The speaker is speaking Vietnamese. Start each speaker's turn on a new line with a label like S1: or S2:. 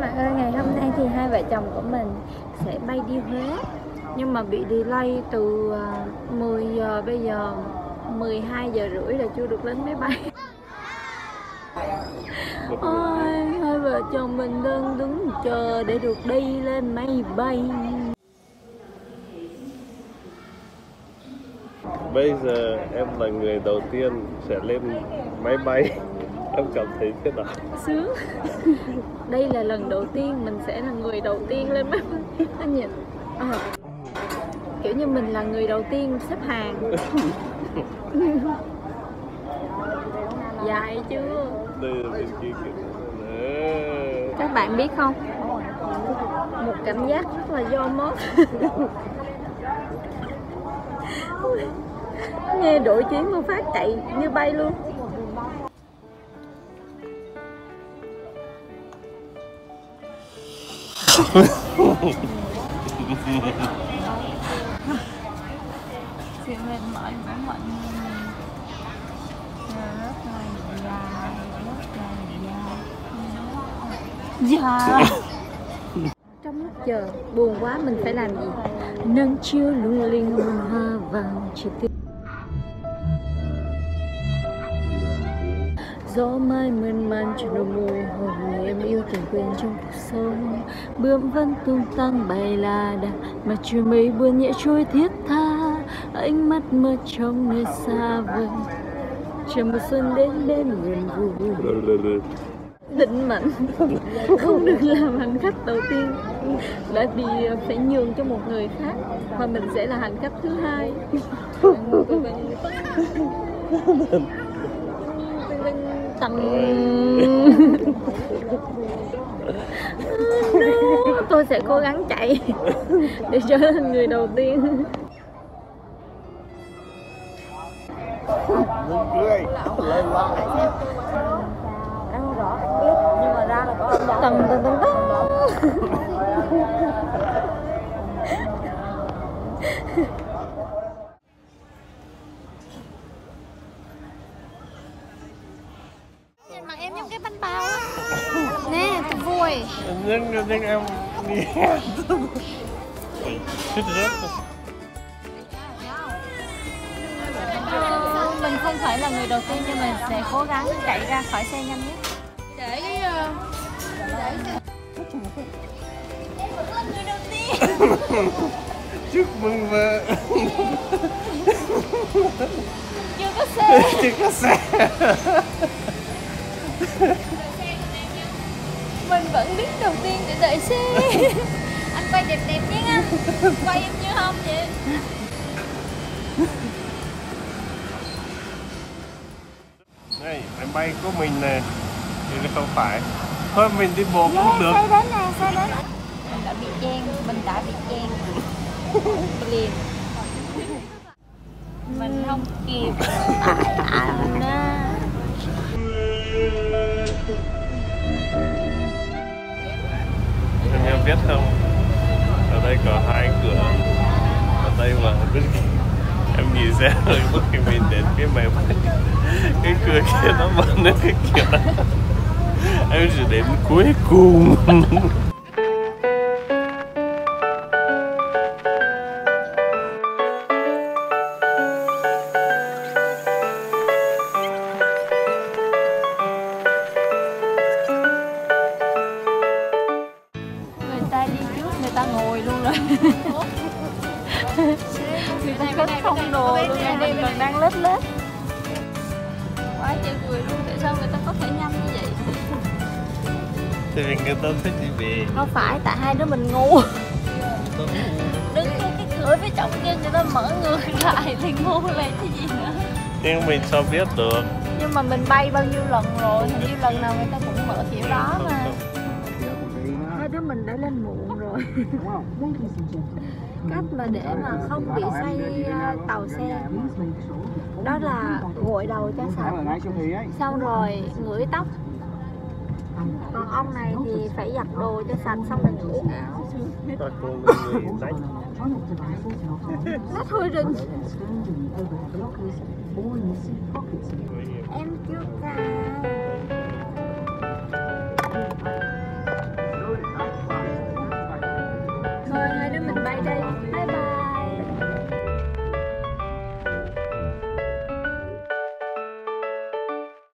S1: các bạn ơi, ngày hôm nay thì hai vợ chồng của mình sẽ bay đi Huế. Nhưng mà bị delay từ à, 10 giờ bây giờ 12 giờ rưỡi là chưa được lên máy bay. Ôi, hai vợ chồng mình đang đứng chờ để được đi lên máy bay.
S2: Bây giờ em là người đầu tiên sẽ lên máy bay. Em cảm thấy thế nào?
S1: Sướng Đây là lần đầu tiên mình sẽ là người đầu tiên lên bay Anh nhìn à, Kiểu như mình là người đầu tiên xếp hàng Dài chưa?
S2: Đây là bên kia kìa.
S1: Các bạn biết không? Một cảm giác rất là do mốt Nghe đội chuyến mà phát chạy như bay luôn Sự mệt mỏi của mọi người. Rất là dài, rất là dài. Dài. Trong lúc chờ, buồn quá mình phải làm gì? Nâng chiêu lung linh hoa vàng chỉ tiếc Gió mai mơn man trong đôi môi hồn em yêu từng quên trong cuộc sống. Bướm vẫn tung tăng bay la đà Mà trời mây buồn nhẹ trôi thiết tha. Ánh mắt mơ trong nơi xa vời Chờ mùa xuân đến bên gần vui. Định mệnh không được làm hành khách đầu tiên. Bởi vì phải nhường cho một người khác và mình sẽ là hành khách thứ hai tầng tôi sẽ cố gắng chạy để trở thành người đầu tiên. Tầng tầng tầng tầng nhìn mặt em giống cái bánh bao nè tôi vui.
S2: Nhưng, nhưng em đi.
S1: Ờ, mình không phải là người đầu tiên nhưng mình sẽ cố gắng chạy ra khỏi xe nhanh nhất. Để ờ,
S2: Chúc mừng vợ
S1: chưa có xe.
S2: Chưa có xe
S1: mình vẫn đứng đầu tiên để đợi xe. Anh quay đẹp đẹp nhé anh. Quay em như không vậy.
S2: Này, máy bay của mình nè. Thì nó không phải. Thôi mình đi bộ cũng được.
S1: xe đến nè xe đến mình đã bị chen mình đã bị chen liền. Mình không kịp
S2: có hai cửa. Ở đây mà bên Em nhìn ra rồi lúc kỳ mình đến cái máy bay. Cái cửa kia nó mở lên cái kia đó. Em chỉ đến cuối cùng.
S1: Luôn rồi người ta có không đồ luôn rồi mình còn đang lết lết. Quá trời cười luôn tại sao người ta có thể nhanh như vậy?
S2: Thì vì người ta thích đi về.
S1: Không phải tại hai đứa mình ngu. Đứng ngay cái cửa phía trong kia người ta mở người lại thì ngu lại cái gì nữa?
S2: Nhưng mình sao biết được?
S1: Nhưng mà mình bay bao nhiêu lần rồi hình như lần nào người ta cũng mở kiểu đó mà mình đã lên muộn rồi. Cách mà để mà không bị say à, tàu xe. Đó là gội đầu cho sạch. xong rồi ngửi tóc. Còn ông này thì phải giặt đồ cho sạch xong rồi
S2: đánh
S1: nó thôi rừng. Em chưa cài đây